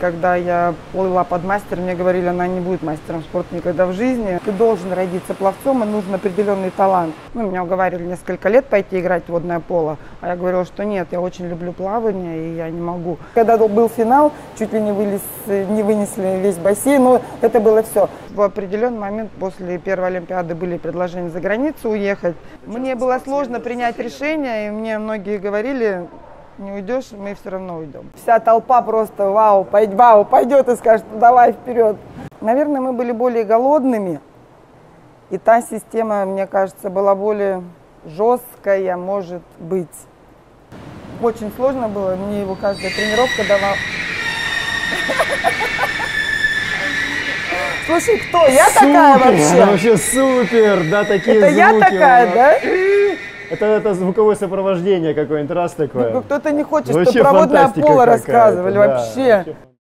Когда я плыла под мастер, мне говорили, она не будет мастером спорта никогда в жизни. Ты должен родиться пловцом, и нужен определенный талант. Ну, меня уговаривали несколько лет пойти играть в водное поло, а я говорила, что нет, я очень люблю плавание, и я не могу. Когда был финал, чуть ли не, вылез, не вынесли весь бассейн, но это было все. В определенный момент после первой Олимпиады были предложения за границу уехать. Мне было сложно принять решение, и мне многие говорили, не уйдешь, мы все равно уйдем. Вся толпа просто вау, пойдет, вау, пойдет и скажет, «Ну, давай вперед. Наверное, мы были более голодными, и та система, мне кажется, была более жесткая, может быть. Очень сложно было, мне его каждая тренировка давала. Слушай, кто? Я такая Супер, вообще? она вообще супер, да, такие Это звуки. я такая, да? Это, это звуковое сопровождение какое-нибудь, раз такое. Ну, Кто-то не хочет, Вообще чтобы проводное поло рассказывали да. вообще.